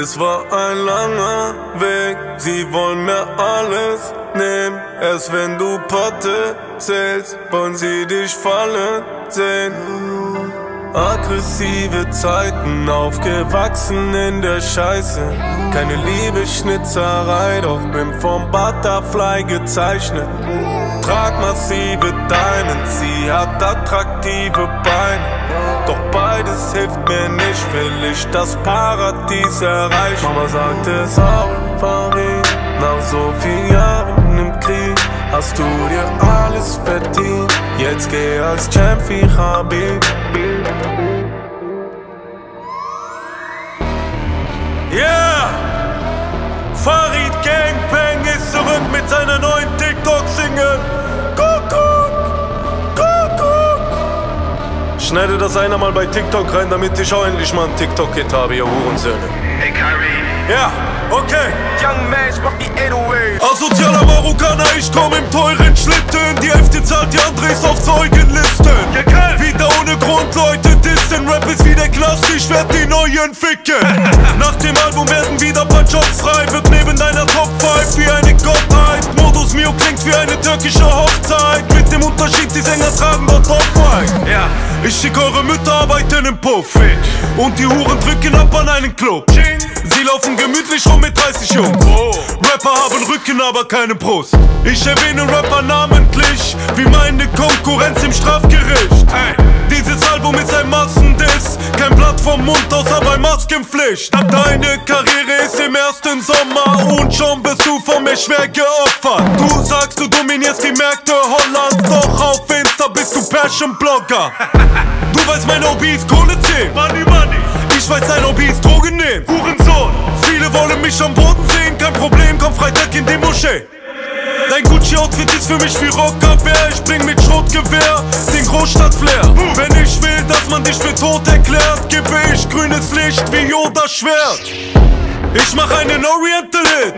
Es war ein langer Weg, sie wollen mir alles nehmen. Erst wenn du Potte zählst, wollen sie dich fallen sehen. Aggressive Zeiten, aufgewachsen in der Scheiße. Keine Liebe-Schnitzerei, doch bin vom Butterfly gezeichnet. Trag massive Diamonds, sie hat attraktive Beine. Doch beides hilft mir nicht, will ich das Paradies erreichen. Mama sagte, sorry, Farid, nach so Krieg hast du dir alles verdient. Jetzt geh als Champ wie Habib. Yeah! Farid Gangbang ist zurück mit seiner neuen TikTok-Single. Kuckuck! Kuckuck! Schneide das einer mal bei TikTok rein, damit ich auch endlich mal einen TikTok-Hit habe, ihr Hurensöhne. Hey Kyrie, Ja, okay. Young Man, ich mach die 808. Asozialer Marokkaner, ich komm im teuren Schlitten. Die Hälfte zahlt die andere ist auf Zeugenlisten. Wieder ohne Grund, Leute dissen. Rap ist wie der Knast, ich werd die neuen ficken. Nach dem Album werden wieder paar Jobs frei. Wird neben deiner Top 5 wie eine Gottheit. Modus Mio klingt wie eine türkische Hochzeit. Mit dem Unterschied, die Sänger tragen dort Off-White. Ja, Ich schick eure Mütter arbeiten im Puff. Und die Huren drücken ab an einen Club. Sie laufen gemütlich rum mit 30 Jungs. Rapper haben Rücken, aber keine Brust. Ich erwähne Rapper namentlich, wie meine Konkurrenz im Strafgericht. hey, Dieses Album ist ein Massendiss, kein Blatt vom Mund außer bei Maskenpflicht. Deine Karriere ist im ersten Sommer und schon bist du von mir schwer geopfert. Du sagst, du dominierst die Märkte Hollands, doch auf Insta bist du Passion-Blogger. Du weißt, mein OB ist Kohle 10. Money, Money, Dein OB ist Drogen nehmen. Hurensohn. Viele wollen mich am Boden sehen, kein Problem, komm Freitag in die Moschee. Dein Gucci-Outfit ist für mich wie Rockabwehr. Ich bring mit Schrotgewehr den Großstadtflair. Wenn ich will, dass man dich für tot erklärt, gebe ich grünes Licht wie Yoda Schwert. Ich mach einen Oriental-Hit.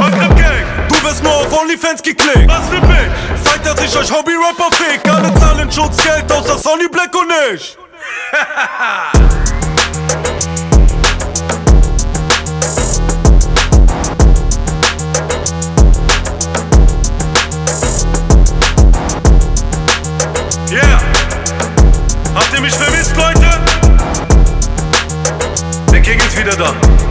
Du wirst nur auf OnlyFans geklickt. was für Bitch. Zeigt, dass ich euch Hobby-Rapper fick. Alle zahlen Schutzgeld außer Sonny Black und ich. mich vermisst, Leute? Der King ist wieder da.